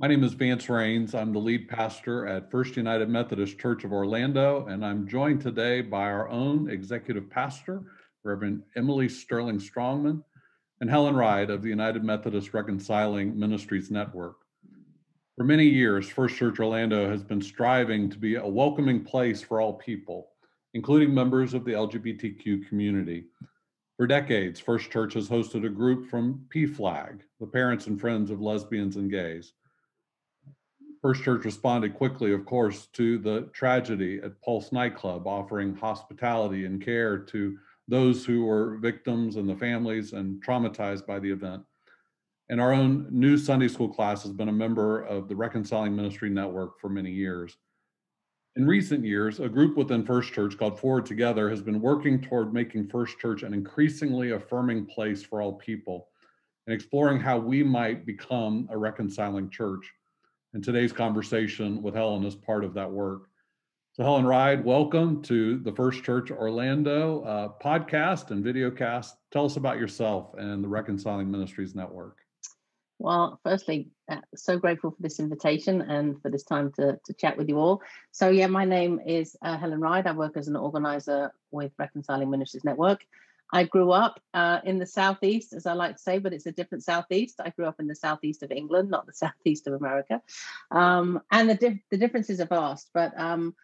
My name is Vance Rains. I'm the lead pastor at First United Methodist Church of Orlando, and I'm joined today by our own executive pastor, Reverend Emily Sterling Strongman, and Helen Ryde of the United Methodist Reconciling Ministries Network. For many years, First Church Orlando has been striving to be a welcoming place for all people, including members of the LGBTQ community. For decades, First Church has hosted a group from PFLAG, the Parents and Friends of Lesbians and Gays. First Church responded quickly, of course, to the tragedy at Pulse nightclub, offering hospitality and care to those who were victims and the families and traumatized by the event. And our own new Sunday school class has been a member of the Reconciling Ministry Network for many years. In recent years, a group within First Church called Forward Together has been working toward making First Church an increasingly affirming place for all people and exploring how we might become a reconciling church. And today's conversation with Helen is part of that work. So, Helen Ryde, welcome to the First Church Orlando uh, podcast and videocast. Tell us about yourself and the Reconciling Ministries Network. Well, firstly, uh, so grateful for this invitation and for this time to, to chat with you all. So, yeah, my name is uh, Helen Ryde. I work as an organizer with Reconciling Ministries Network. I grew up uh, in the southeast, as I like to say, but it's a different southeast. I grew up in the southeast of England, not the southeast of America, um, and the dif- the differences are vast. But um,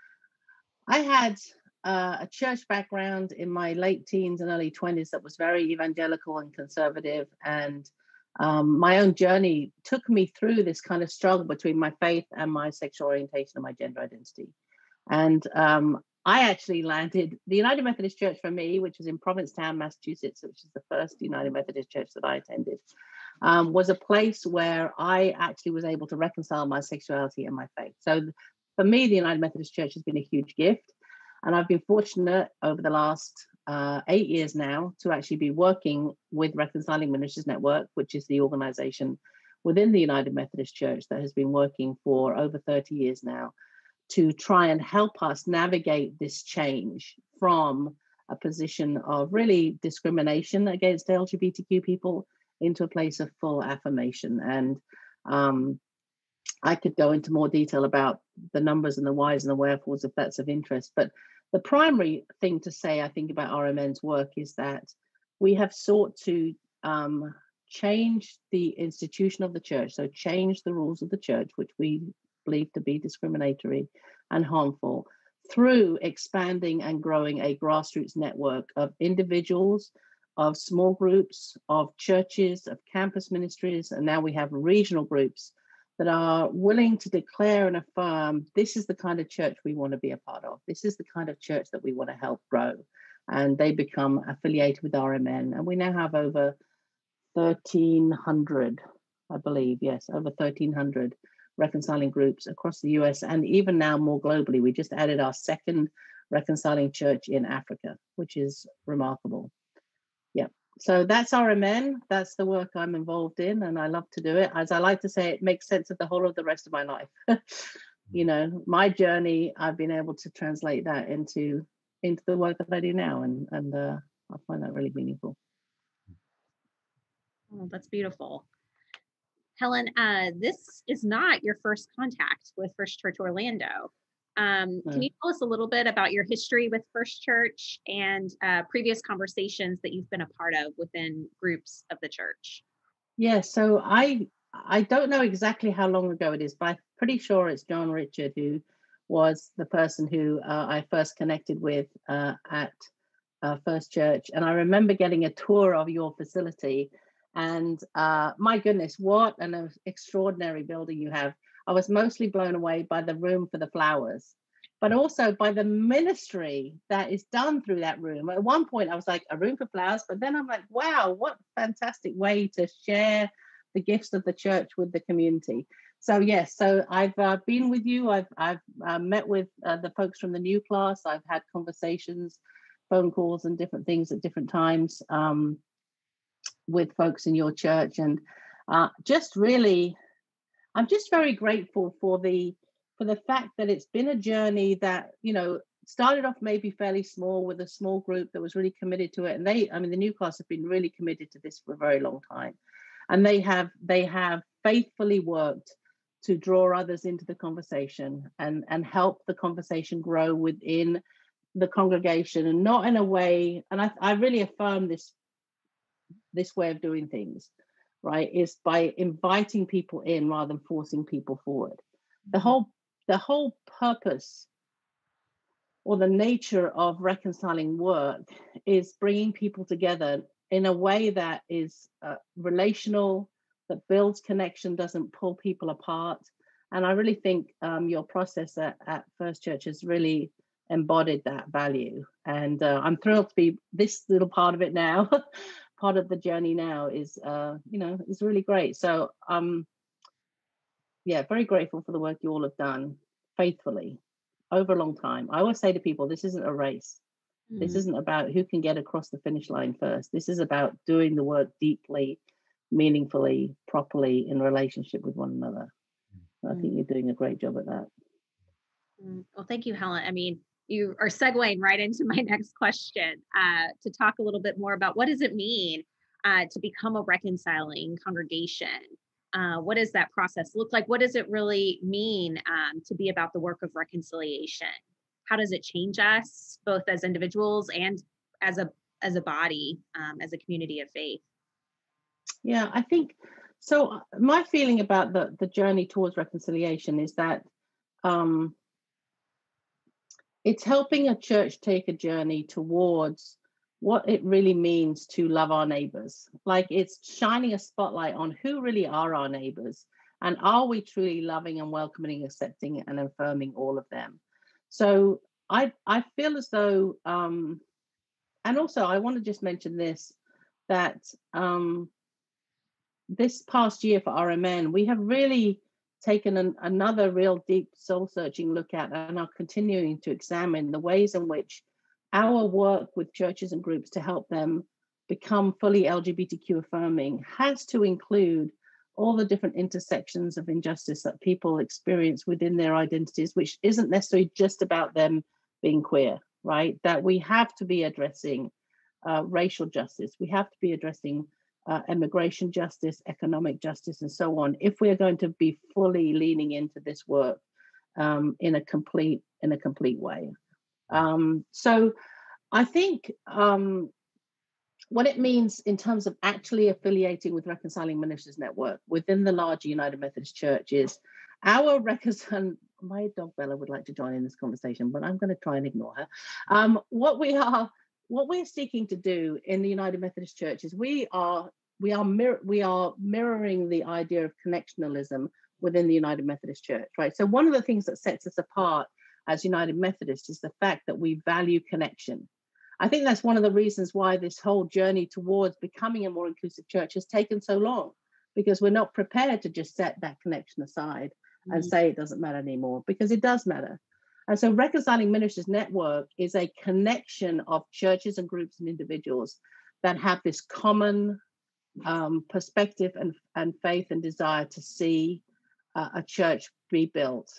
I had uh, a church background in my late teens and early twenties that was very evangelical and conservative, and um, my own journey took me through this kind of struggle between my faith and my sexual orientation and my gender identity. And um, I actually landed the United Methodist Church for me, which was in Provincetown, Massachusetts, which is the first United Methodist Church that I attended, um, was a place where I actually was able to reconcile my sexuality and my faith. So for me, the United Methodist Church has been a huge gift. And I've been fortunate over the last uh, eight years now to actually be working with Reconciling Ministries Network, which is the organization within the United Methodist Church that has been working for over 30 years now to try and help us navigate this change from a position of really discrimination against LGBTQ people into a place of full affirmation. And um, I could go into more detail about the numbers and the whys and the wherefores if that's of interest. But the primary thing to say, I think, about RMN's work is that we have sought to um, change the institution of the church, so change the rules of the church, which we believe to be discriminatory and harmful, through expanding and growing a grassroots network of individuals, of small groups, of churches, of campus ministries, and now we have regional groups that are willing to declare and affirm this is the kind of church we want to be a part of. This is the kind of church that we want to help grow. And they become affiliated with RMN. And we now have over 1,300, I believe, yes, over 1,300 reconciling groups across the US and even now more globally. We just added our second reconciling church in Africa, which is remarkable Yeah. so that's our RMN. That's the work I'm involved in, and I love to do it. As I like to say, it makes sense of the whole of the rest of my life. you know, my journey. I've been able to translate that into into the work that I do now, and and uh, I find that really meaningful. Oh, that's beautiful. Helen, uh, this is not your first contact with First Church Orlando. Um, can you tell us a little bit about your history with First Church and uh, previous conversations that you've been a part of within groups of the church? Yeah, so I I don't know exactly how long ago it is, but I'm pretty sure it's John Richard who was the person who uh, I first connected with uh, at uh, First Church, and I remember getting a tour of your facility. And uh, my goodness, what an extraordinary building you have! I was mostly blown away by the room for the flowers, but also by the ministry that is done through that room. At one point, I was like, a room for flowers, but then I'm like, wow, what fantastic way to share the gifts of the church with the community. So yes, so I've uh, been with you. I've I've uh, met with uh, the folks from the new class. I've had conversations, phone calls, and different things at different times um, with folks in your church, and uh, just really I'm just very grateful for the for the fact that it's been a journey that you know started off maybe fairly small with a small group that was really committed to it. And they i mean the new class have been really committed to this for a very long time. And they have they have faithfully worked to draw others into the conversation and and help the conversation grow within the congregation and not in a way and I, I really affirm this this way of doing things right is by inviting people in rather than forcing people forward the mm-hmm. whole the whole purpose or the nature of reconciling work is bringing people together in a way that is uh, relational that builds connection doesn't pull people apart and i really think um, your process at, at first church has really embodied that value. And uh, I'm thrilled to be this little part of it now. part of the journey now is, uh, you know, is really great. So, um, yeah, very grateful for the work you all have done faithfully over a long time. I always say to people, this isn't a race. Mm. This isn't about who can get across the finish line first. This is about doing the work deeply, meaningfully, properly in relationship with one another. Mm. I think you're doing a great job at that. Mm. Well, thank you, Helen. I mean, you are segueing right into my next question uh, to talk a little bit more about what does it mean uh, to become a reconciling congregation? Uh, what does that process look like? What does it really mean um, to be about the work of reconciliation? How does it change us both as individuals and as a as a body um, as a community of faith? Yeah i think so uh, my feeling about the the journey towards reconciliation is that um, it's helping a church take a journey towards what it really means to love our neighbors. Like it's shining a spotlight on who really are our neighbors and are we truly loving and welcoming, accepting and affirming all of them. So I I feel as though um and also I want to just mention this that um this past year for RMN we have really taken an, another real deep soul searching look at and are continuing to examine the ways in which our work with churches and groups to help them become fully LGBTQ affirming has to include all the different intersections of injustice that people experience within their identities, which isn't necessarily just about them being queer, right? That we have to be addressing uh, racial justice, we have to be addressing uh, immigration justice, economic justice, and so on, if we are going to be fully leaning into this work um, in a complete in a complete way. Um, so, I think um, what it means in terms of actually affiliating with Reconciling Ministries Network within the larger United Methodist Church is our reconcile. My dog Bella would like to join in this conversation, but I'm going to try and ignore her. Um, what we are what we're seeking to do in the United Methodist Church is we are we are mir- we are mirroring the idea of connectionalism within the United Methodist Church, right? So one of the things that sets us apart as United Methodist is the fact that we value connection. I think that's one of the reasons why this whole journey towards becoming a more inclusive church has taken so long, because we're not prepared to just set that connection aside mm-hmm. and say it doesn't matter anymore, because it does matter. And so, Reconciling Ministries Network is a connection of churches and groups and individuals that have this common um, perspective and, and faith and desire to see uh, a church be built,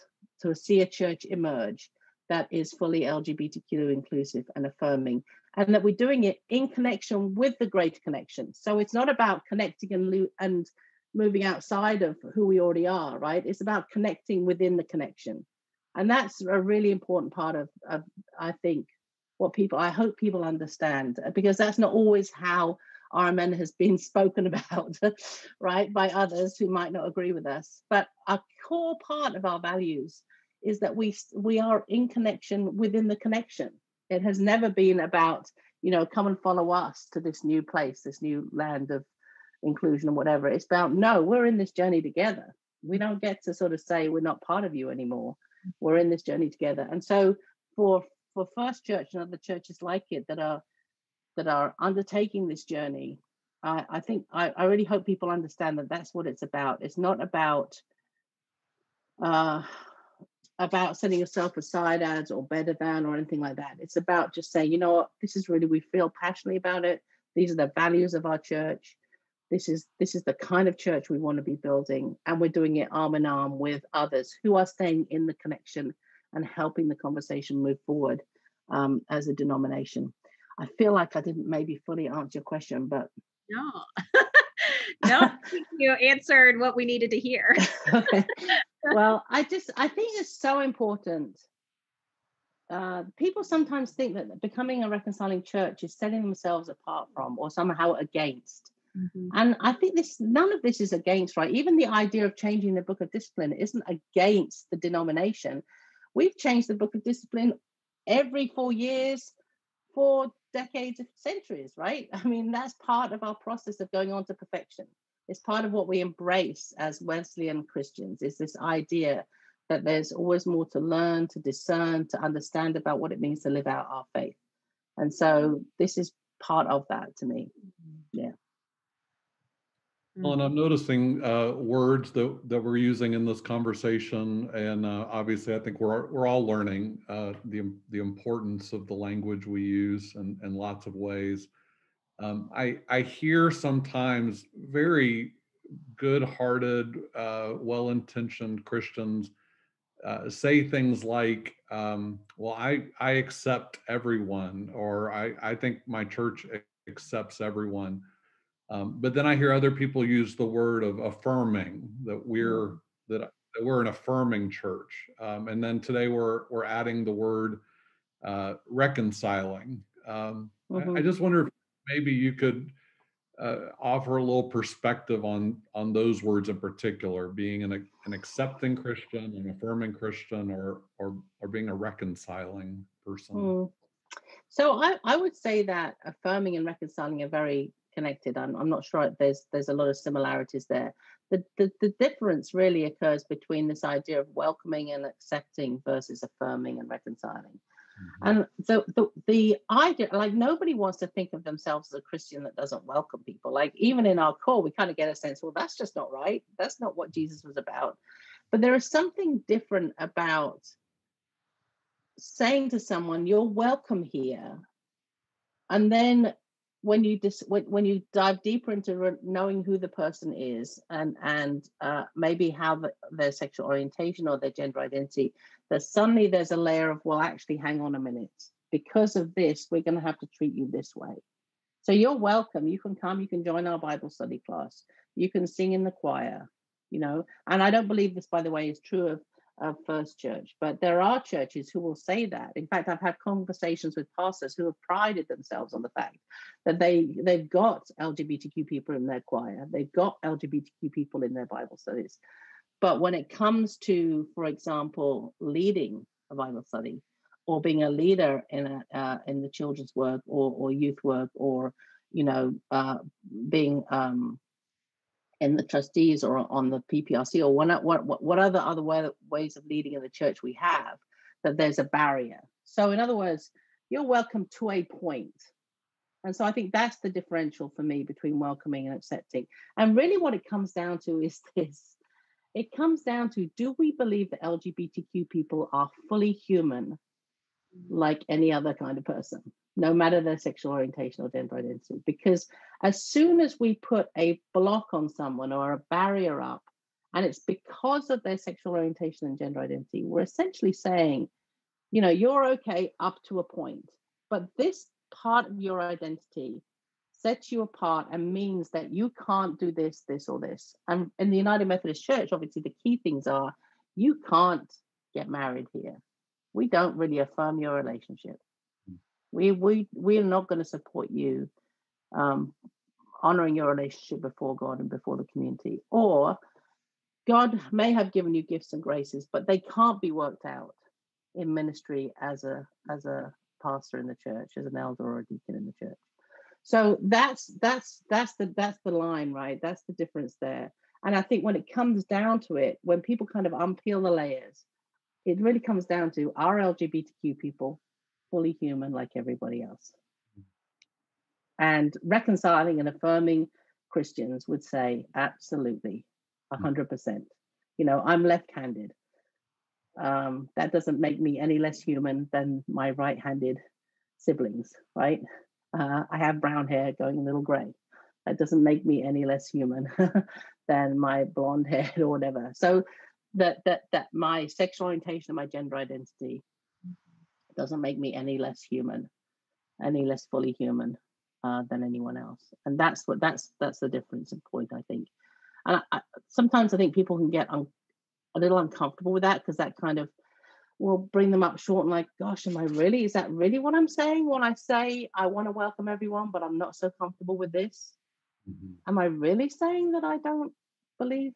to see a church emerge that is fully LGBTQ inclusive and affirming, and that we're doing it in connection with the greater connection. So it's not about connecting and, lo- and moving outside of who we already are, right? It's about connecting within the connection and that's a really important part of, of i think what people i hope people understand uh, because that's not always how RMN has been spoken about, right, by others who might not agree with us. But a core part of our values is that we we are in connection within the connection. It has never been about, you know, come and follow us to this new place, this new land of inclusion and whatever. It's about no, we're in this journey together. We don't get to sort of say we're not part of you anymore we're in this journey together. And so for for First Church and other churches like it that are that are undertaking this journey, I, I think I, I really hope people understand that that's what it's about. It's not about uh, about setting yourself aside as or better than or anything like that. It's about just saying, you know what, this is really we feel passionately about it. These are the values of our church this is this is the kind of church we want to be building and we're doing it arm in arm with others who are staying in the connection and helping the conversation move forward um, as a denomination i feel like i didn't maybe fully answer your question but no no you answered what we needed to hear okay well, I just I think it's so important. Uh, people sometimes think that becoming a reconciling church is setting themselves apart from or somehow against. Mm-hmm. And I think this none of this is against, right? Even the idea of changing the book of discipline isn't against the denomination. We've changed the book of discipline every four years, for decades, centuries, right? I mean, that's part of our process of going on to perfection. It's part of what we embrace as Wesleyan Christians, is this idea that there's always more to learn, to discern, to understand about what it means to live out our faith. And so this is part of that to me. Yeah. Well, and I'm noticing uh, words that, that we're using in this conversation, and uh, obviously, I think we're we're all learning uh, the the importance of the language we use in, in lots of ways. Um, I I hear sometimes very good-hearted, uh, well-intentioned Christians uh, say things like, um, "Well, I I accept everyone," or "I I think my church accepts everyone." Um, but then I hear other people use the word of affirming that we're mm. that, that we're an affirming church, um, and then today we're we're adding the word uh, reconciling. Um, mm-hmm. I, I, mm-hmm. just wonder if maybe you could uh, offer a little perspective on on those words in particular, being an an accepting Christian, an affirming Christian, or or or being a reconciling person. Mm. So I, I would say that affirming and reconciling are very connected. I'm, I'm not sure there's there's a lot of similarities there. The, the the difference really occurs between this idea of welcoming and accepting versus affirming and reconciling. Mm-hmm. And so the the idea, like nobody wants to think of themselves as a Christian that doesn't welcome people. Like even in our core, we kind of get a sense, well, that's just not right. That's not what Jesus was about. But there is something different about saying to someone, "You're welcome here," and then when you dis- when, when you dive deeper into re- knowing who the person is and and uh, maybe how the, their sexual orientation or their gender identity that suddenly there's a layer of well actually hang on a minute. Because of this we're going to have to treat you this way. So you're welcome. You can come. You can join our bible study class. You can sing in the choir you know? And i don't believe this by the way is true of of First Church. But there are churches who will say that. In fact, I've had conversations with pastors who have prided themselves on the fact that they they've got LGBTQ people in their choir, they've got LGBTQ people in their Bible studies. But when it comes to, for example, leading a Bible study or being a leader in a uh, in the children's work or or youth work or you know uh, being um, in the trustees or on the PPRC or what what what other other way, ways of leading in the church we have that there's a barrier. So in other words, you're welcome to a point. And so I think that's the differential for me between welcoming and accepting. And really what it comes down to is this. It comes down to do we believe that LGBTQ people are fully human like any other kind of person? No matter their sexual orientation or gender identity. Because as soon as we put a block on someone or a barrier up, and it's because of their sexual orientation and gender identity, we're essentially saying, you know, you're okay up to a point, but this part of your identity sets you apart and means that you can't do this, this, or this. And in the United Methodist Church, obviously, the key things are you can't get married here. We don't really affirm your relationship we we we're not going to support you um, honoring your relationship before God and before the community. Or God may have given you gifts and graces, but they can't be worked out in ministry as a as a pastor in the church, as an elder or a deacon in the church. So that's that's that's the that's the line, right? That's the difference there. And I think when it comes down to it, when people kind of unpeel the layers, it really comes down to our LGBTQ people fully human like everybody else. And reconciling and affirming Christians would say, absolutely, 100%. Mm. You know, I'm left handed. Um, that doesn't make me any less human than my right handed siblings, right? Uh, I have brown hair going a little gray. That doesn't make me any less human than my blonde hair or whatever. So that that that my sexual orientation and my gender identity doesn't make me any less human, any less fully human uh, than anyone else. And that's what that's that's the difference in point, I think. And I, I, sometimes I think people can get un, a little uncomfortable with that because that kind of will bring them up short and like, gosh, am I really? Is that really what I'm saying when I say I want to welcome everyone, but I'm not so comfortable with this? Mm-hmm. Am I really saying that I don't believe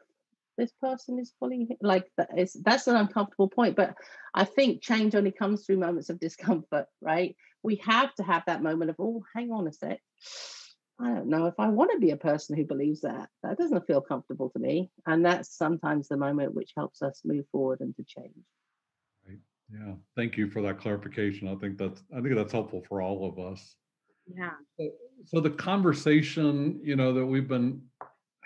this person is fully like that is that's an uncomfortable point but i think change only comes through moments of discomfort right? We have to have that moment of oh hang on a sec. I don't know if i want to be a person who believes that. That doesn't feel comfortable to me. And that's sometimes the moment which helps us move forward and to change. Right. Yeah. Thank you for that clarification. I think that's i think that's helpful for all of us. Yeah. So the conversation you know that we've been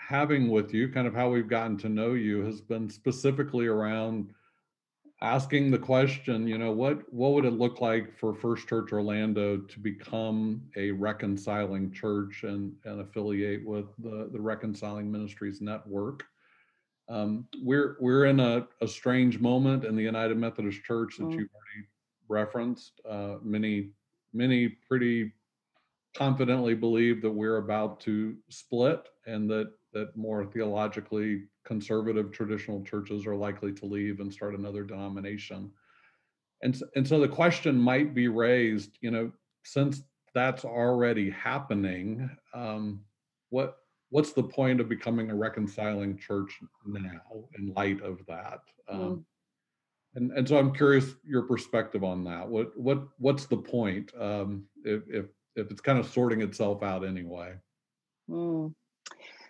having with you, kind of how we've gotten to know you, has been specifically around asking the question, you know, what what would it look like for First Church Orlando to become a reconciling church and, and affiliate with the, the Reconciling Ministries Network? Um, we're we're in a, a strange moment in the United Methodist Church that mm. you've already referenced. Uh, many many pretty confidently believe that we're about to split and that that more theologically conservative traditional churches are likely to leave and start another denomination. And, and so the question might be raised, you know, since that's already happening, um, what what's the point of becoming a reconciling church now in light of that? Um, mm. And and so I'm curious your perspective on that. What what what's the point um, if if if it's kind of sorting itself out anyway? Mm.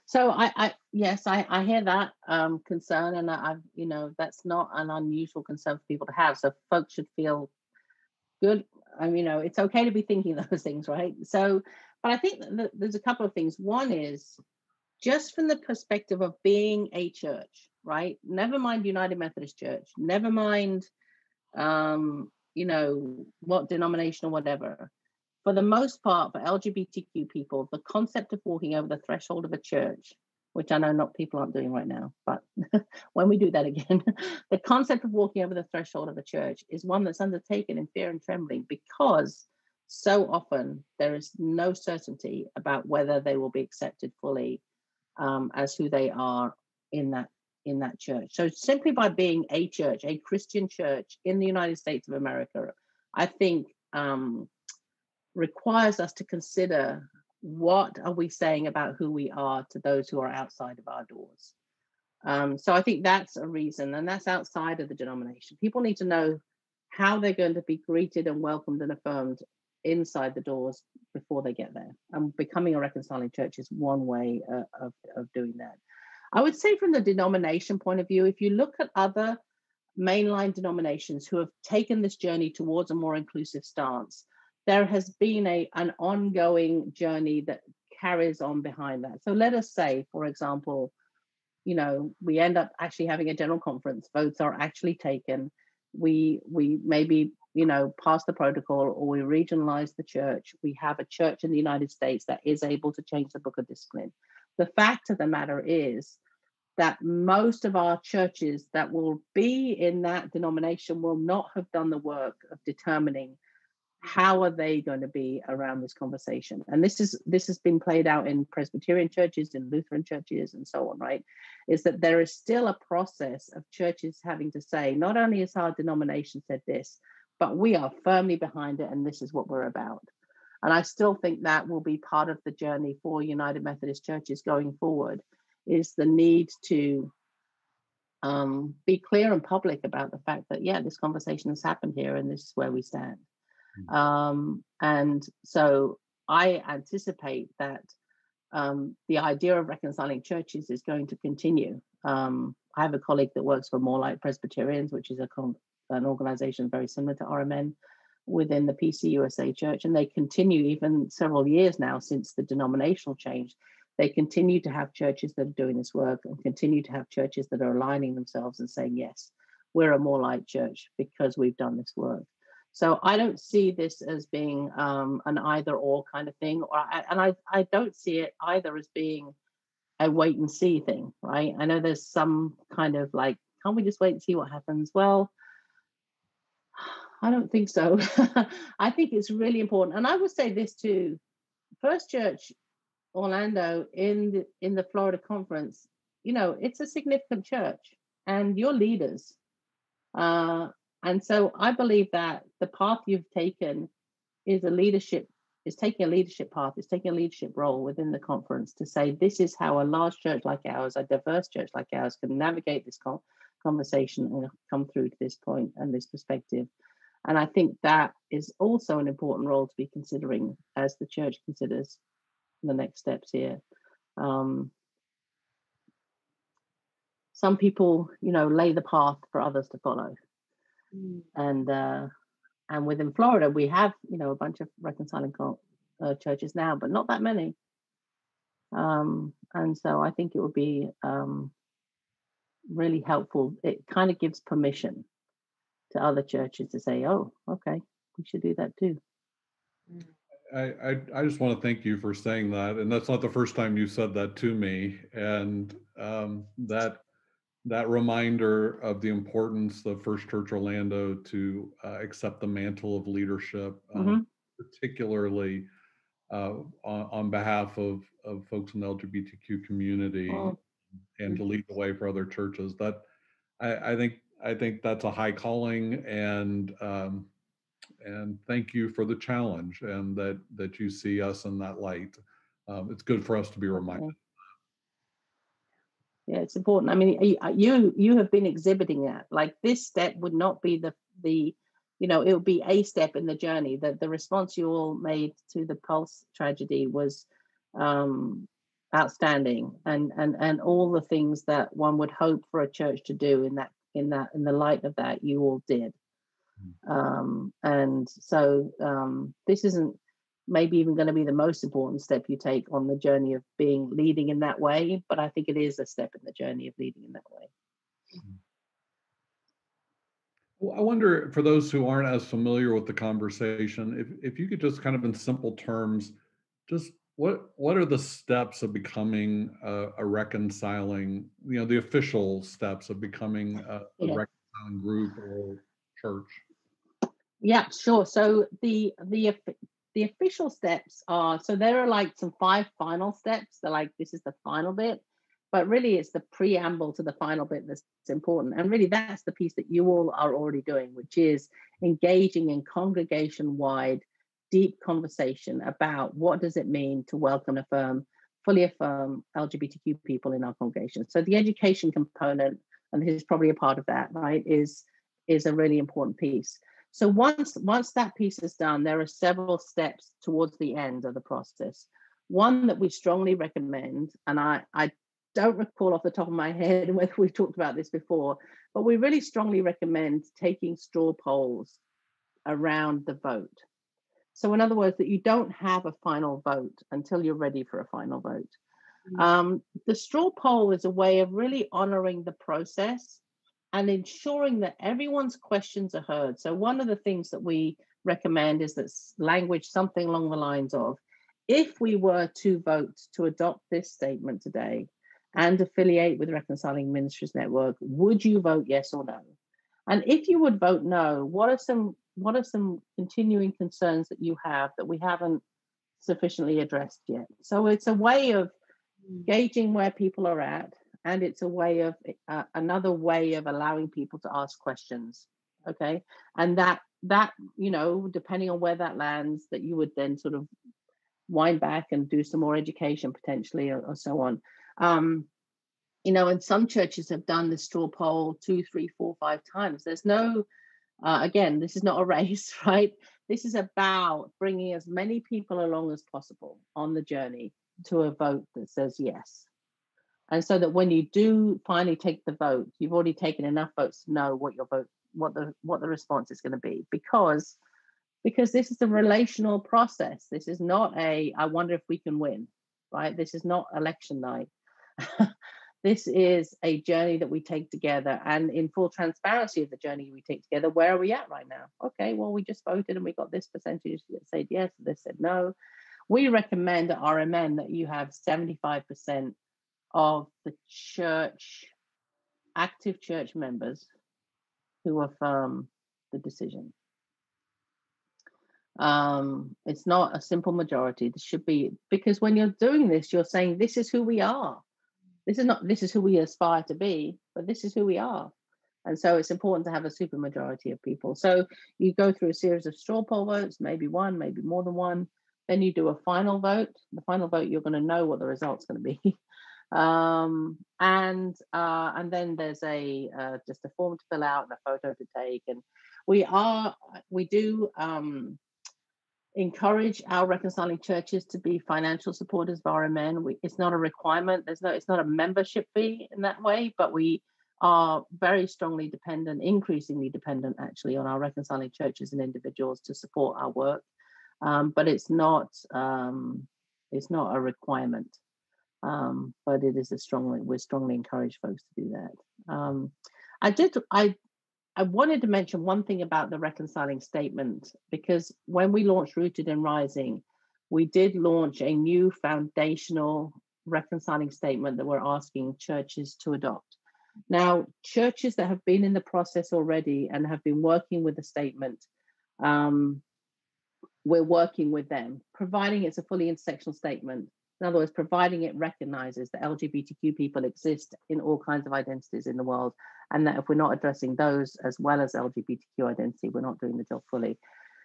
So I, I yes, I, I hear that um, concern, and I, have you know that's not an unusual concern for people to have. So folks should feel good. I mean, you know, it's okay to be thinking those things, right? So, but I think that there's a couple of things. One is just from the perspective of being a church, right? Never mind United Methodist Church. Never mind, um, you know, what denomination or whatever for the most part, for LGBTQ people, the concept of walking over the threshold of a church, which I know not people aren't doing right now, but when we do that again, the concept of walking over the threshold of a church is one that's undertaken in fear and trembling because so often there is no certainty about whether they will be accepted fully um, as who they are in that in that church. So simply by being a church, a Christian church in the United States of America, I think um, requires us to consider what are we saying about who we are to those who are outside of our doors. Um, so I think that's a reason, and that's outside of the denomination. People need to know how they're going to be greeted and welcomed and affirmed inside the doors before they get there. And becoming a reconciling church is one way uh, of, of doing that. I would say, from the denomination point of view, if you look at other mainline denominations who have taken this journey towards a more inclusive stance, there has been a an ongoing journey that carries on behind that. So let us say, for example, you know, we end up actually having a general conference, votes are actually taken. We we maybe, you know, pass the protocol or we regionalize the church. We have a church in the United States that is able to change the book of discipline. The fact of the matter is that most of our churches that will be in that denomination will not have done the work of determining how are they going to be around this conversation? And this is this has been played out in presbyterian churches in lutheran churches and so on right? Is that there is still a process of churches having to say not only is our denomination said this but we are firmly behind it and this is what we're about. And i still think that will be part of the journey for united methodist churches going forward is the need to um, be clear and public about the fact that yeah this conversation has happened here and this is where we stand. Um, and so I anticipate that um, the idea of reconciling churches is going to continue. Um, I have a colleague that works for More Light Presbyterians, which is a an organization very similar to RMN within the PCUSA church, and they continue even several years now since the denominational change. They continue to have churches that are doing this work and continue to have churches that are aligning themselves and saying, yes, we're a more light church because we've done this work. So I don't see this as being um, an either or kind of thing, or and I I don't see it either as being a wait and see thing, right? I know there's some kind of like, can't we just wait and see what happens? Well, I don't think so. I think it's really important, and I would say this too: First Church Orlando in the in the Florida conference, you know, it's a significant church. and your leaders. Uh, and so I believe that the path you've taken is a leadership is taking a leadership path, is taking a leadership role within the conference to say this is how a large church like ours, a diverse church like ours, can navigate this conversation and come through to this point and this perspective. And I think that is also an important role to be considering as the church considers the next steps here. Um, some people, you know, lay the path for others to follow. Mm. And uh, and within Florida, we have, you know, a bunch of reconciling uh, churches now, but not that many. Um, and so I think it would be um, really helpful. It kind of gives permission to other churches to say, "Oh, okay, we should do that too." I, I, I just want to thank you for saying that, and that's not the first time you said that to me, and um, that that reminder of the importance of First Church Orlando to uh, accept the mantle of leadership, um, mm-hmm. particularly uh, on, on, behalf of, of folks in the LGBTQ community, oh. and to lead the way for other churches. That I, I think I think that's a high calling, and um, and thank you for the challenge, and that that you see us in that light. Um, it's good for us to be reminded yeah it's important. I mean uh, you you have been exhibiting that. Like this step would not be the the you know it would be a step in the journey. That the response you all made to the pulse tragedy was um outstanding. And and and all the things that one would hope for a church to do in that in that in the light of that you all did. Hmm. um and so um this isn't maybe even going to be the most important step you take on the journey of being leading in that way but i think it is a step in the journey of leading in that way. Well, i wonder for those who aren't as familiar with the conversation if, if you could just kind of in simple terms just what what are the steps of becoming a, a reconciling you know the official steps of becoming a, a yeah. reconciling group or church? Yeah sure. So the the the official steps are so there are like some five final steps. They're like, this is the final bit, but really it's the preamble to the final bit that's important. And really that's the piece that you all are already doing, which is engaging in congregation wide, deep conversation about what does it mean to welcome, affirm, fully affirm LGBTQ people in our congregation. So the education component, and this is probably a part of that, right, is is a really important piece. So once once that piece is done, there are several steps towards the end of the process. One that we strongly recommend, and I, I don't recall off the top of my head whether we've talked about this before, but we really strongly recommend taking straw polls around the vote. So, in other words, that you don't have a final vote until you're ready for a final vote. Mm-hmm. Um, the straw poll is a way of really honoring the process and ensuring that everyone's questions are heard. So, one of the things that we recommend is that language something along the lines of if we were to vote to adopt this statement today and affiliate with Reconciling Ministries Network, would you vote yes or no? And if you would vote no, what are some what are some continuing concerns that you have that we haven't sufficiently addressed yet? So it's a way of mm. gauging where people are at and it's a way of uh, another way of allowing people to ask questions okay? And that that you know depending on where that lands that you would then sort of wind back and do some more education potentially or, or so on. Um you know and some churches have done the straw poll two three four five times. There's no uh, again this is not a race right? This is about bringing as many people along as possible on the journey to a vote that says yes and so that when you do finally take the vote you've already taken enough votes to know what your vote what the what the response is going to be. Because because this is a relational process. This is not a i wonder if we can win right? This is not election night. This is a journey that we take together. And in full transparency of the journey we take together where are we at right now? Okay well we just voted and we got this percentage that said yes this said no. We recommend at rmn that you have 75% of the church, active church members who affirm the decision. Um, it's not a simple majority. This should be because when you're doing this, you're saying this is who we are. this is not this is who we aspire to be, but this is who we are. And so it's important to have a supermajority of people. So you go through a series of straw poll votes, maybe one, maybe more than one. Then you do a final vote. The final vote, you're going to know what the result's going to be. um, and uh, and then there's a uh, just a form to fill out and a photo to take. And we are we do um, encourage our reconciling churches to be financial supporters of RMN. We, it's not a requirement. There's no it's not a membership fee in that way, but we are very strongly dependent, increasingly dependent actually, on our reconciling churches and individuals to support our work. Um, but it's not um, it's not a requirement. Um, but it is a strongly we strongly encourage folks to do that. Um, I did I I wanted to mention one thing about the reconciling statement because when we launched Rooted and Rising, we did launch a new foundational reconciling statement that we're asking churches to adopt. Now, churches that have been in the process already and have been working with the statement, um, we're working with them, providing it's a fully intersectional statement. In other words, providing it recognizes that LGBTQ people exist in all kinds of identities in the world, and that if we're not addressing those as well as LGBTQ identity, we're not doing the job fully.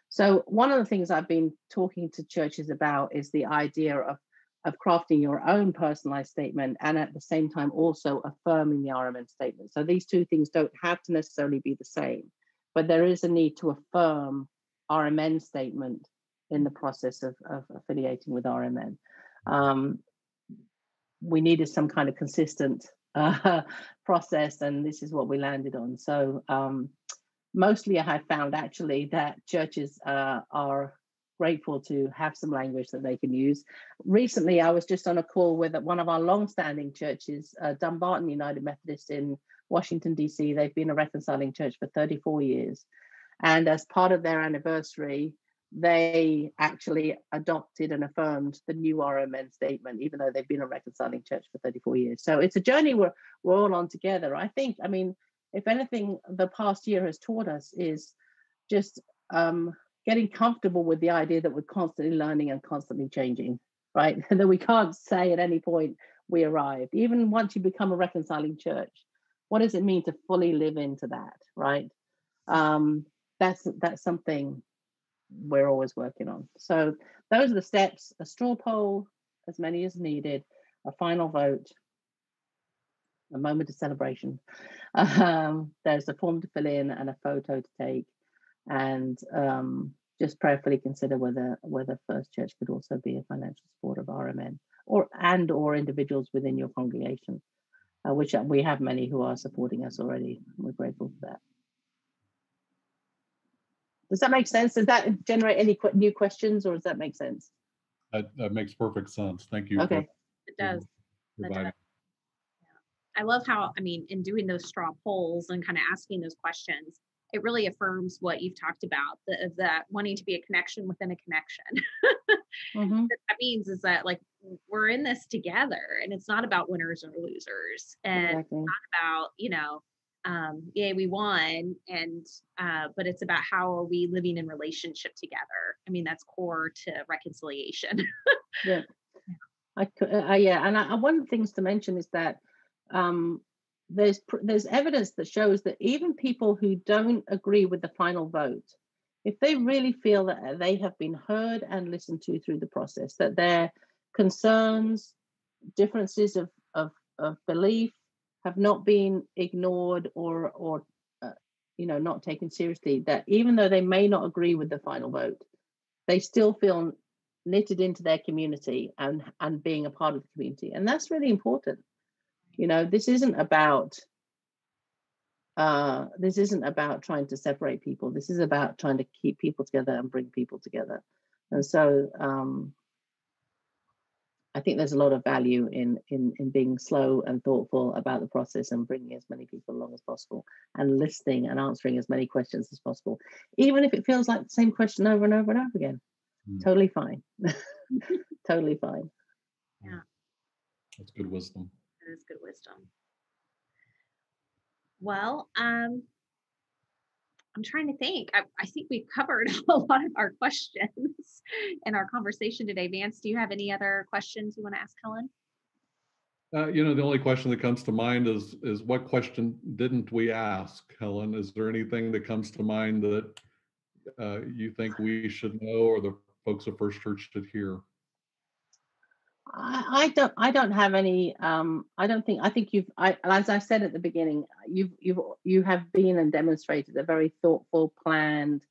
So, one of the things I've been talking to churches about is the idea of of crafting your own personalized statement and at the same time also affirming the RMN statement. So these two things don't have to necessarily be the same, but there is a need to affirm RMN statement in the process of, of affiliating with RMN. Um, we needed some kind of consistent uh, process, and this is what we landed on. So um, mostly I have found actually that churches uh, are grateful to have some language that they can use. Recently, I was just on a call with one of our long-standing churches, uh, Dumbarton United Methodist in Washington, D.C. They've been a reconciling church for 34 years. And as part of their anniversary, they actually adopted and affirmed the new RMN statement, even though they've been a reconciling church for 34 years. So it's a journey we're, we're all on together. I think, I mean, if anything, the past year has taught us is just um, getting comfortable with the idea that we're constantly learning and constantly changing, right? And that we can't say at any point we arrived. Even once you become a reconciling church, what does it mean to fully live into that, right? Um, that's that's something we're always working on. So those are the steps: a straw poll, as many as needed, a final vote, a moment of celebration. Um, there's a form to fill in and a photo to take, and um, just prayerfully consider whether whether First Church could also be a financial supporter of RMN or and or individuals within your congregation, uh, which we have many who are supporting us already. We're grateful for that. Does that make sense? Does that generate any qu- new questions, or does that make sense? That, that makes perfect sense. Thank you. Okay. It does. That does. I love how, I mean, in doing those straw polls and kind of asking those questions, it really affirms what you've talked about the, that wanting to be a connection within a connection. mm-hmm. What that means is that like we're in this together and it's not about winners or losers and exactly. not about, you know, um, yay, we won. And, uh, but it's about how are we living in relationship together? I mean, that's core to reconciliation. yeah. I, uh, yeah. And I, one of the things to mention is that um, there's there's evidence that shows that even people who don't agree with the final vote if they really feel that they have been heard and listened to through the process that their concerns differences of of, of belief have not been ignored or or uh, you know not taken seriously that even though they may not agree with the final vote they still feel knitted into their community and and being a part of the community. And that's really important. You know this isn't about uh this isn't about trying to separate people. This is about trying to keep people together and bring people together. And so um I think there's a lot of value in in in being slow and thoughtful about the process and bringing as many people along as possible and listening and answering as many questions as possible, even if it feels like the same question over and over and over again. Mm. Totally fine. totally fine. Yeah, that's good wisdom That is good wisdom. Well, um, I'm trying to think. I, I, think we've covered a lot of our questions in our conversation today. Vance, do you have any other questions you want to ask Helen? Uh, you know, the only question that comes to mind is, is what question didn't we ask, Helen? Is there anything that comes to mind that uh, you think we should know or the folks of First Church should hear? I, don't I don't have any um I don't think I think you've I as I said at the beginning you've you've you have been and demonstrated a very thoughtful planned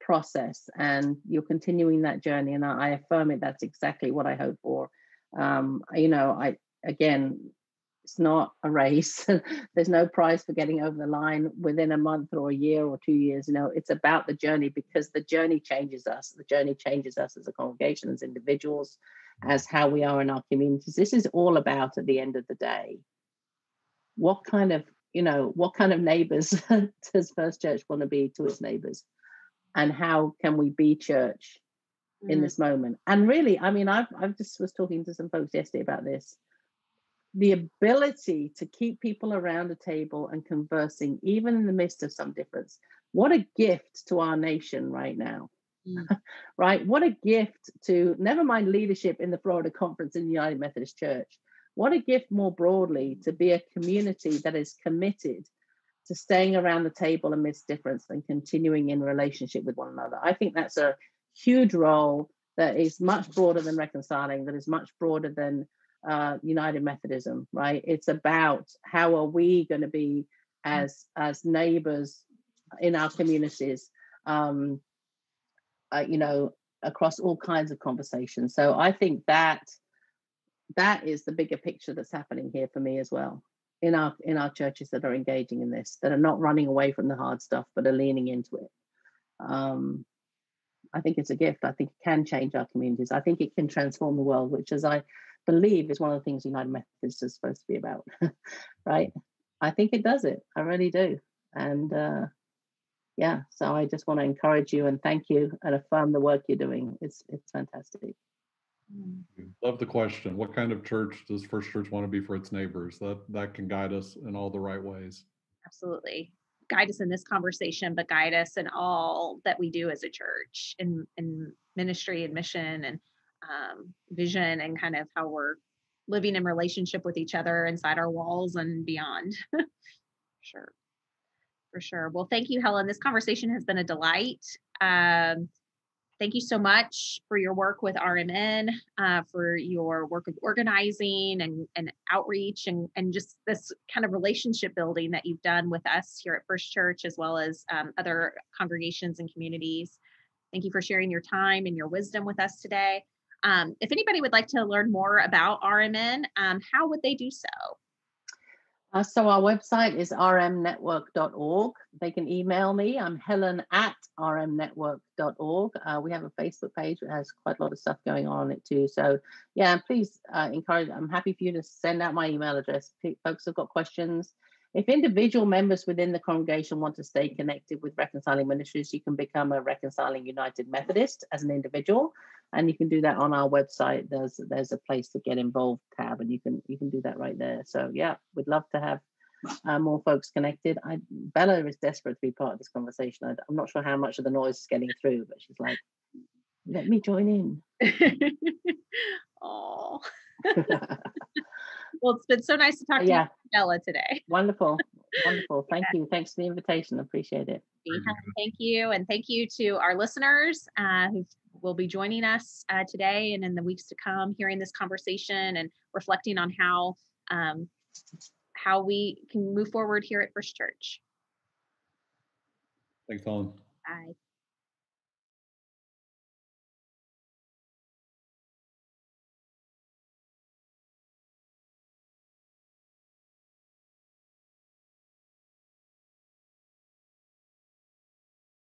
process and you're continuing that journey and I, I affirm it. That's exactly what I hope for. Um you know I again it's not a race there's no prize for getting over the line within a month or a year or two years you know it's about the journey because the journey changes us the journey changes us as a congregation as individuals as how we are in our communities. This is all about at the end of the day, what kind of, you know, what kind of neighbors does First Church want to be to its neighbors? And how can we be church in mm. this moment? And really, I mean, I've I've just was talking to some folks yesterday about this. The ability to keep people around a table and conversing, even in the midst of some difference. What a gift to our nation right now Mm. right? What a gift to never mind leadership in the Florida Conference in the United Methodist Church. What a gift more broadly to be a community that is committed to staying around the table amidst difference and continuing in relationship with one another. I think that's a huge role that is much broader than reconciling, that is much broader than uh, United Methodism, right? It's about how are we going to be as as neighbors in our communities um, uh, you know, across all kinds of conversations. So I think that that is the bigger picture that's happening here for me as well in our in our churches that are engaging in this, that are not running away from the hard stuff, but are leaning into it. Um, I think it's a gift. I think it can change our communities. I think it can transform the world, which, as I believe, is one of the things United Methodists is supposed to be about. right? I think it does it. I really do. And uh, yeah so i just want to encourage you and thank you and affirm the work you're doing it's it's fantastic mm. love the question what kind of church does first church want to be for its neighbors that that can guide us in all the right ways absolutely guide us in this conversation but guide us in all that we do as a church in in ministry and mission and um, vision and kind of how we're living in relationship with each other inside our walls and beyond sure for sure. Well, thank you, Helen. This conversation has been a delight. Um, thank you so much for your work with RMN, uh, for your work of organizing and, and outreach, and, and just this kind of relationship building that you've done with us here at First Church, as well as um, other congregations and communities. Thank you for sharing your time and your wisdom with us today. Um, if anybody would like to learn more about RMN, um, how would they do so? Uh, so our website is rmnetwork.org. They can email me. I'm Helen at rmnetwork.org. Uh, we have a Facebook page that has quite a lot of stuff going on it too. So yeah, please uh, encourage. I'm happy for you to send out my email address. Folks have got questions. If individual members within the congregation want to stay connected with Reconciling Ministries, you can become a Reconciling United Methodist as an individual, and you can do that on our website. There's there's a place to get involved tab, and you can you can do that right there. So yeah, we'd love to have uh, more folks connected. I, Bella is desperate to be part of this conversation. I, I'm not sure how much of the noise is getting through, but she's like, "Let me join in." Oh. well, it's been so nice to talk to yeah. you, Bella, today. Wonderful. Wonderful. Thank yeah. you. Thanks for the invitation. Appreciate it. Thank you. And thank you to our listeners uh, who will be joining us uh, today and in the weeks to come, hearing this conversation and reflecting on how um, how we can move forward here at First Church. Thanks, Helen. Bye.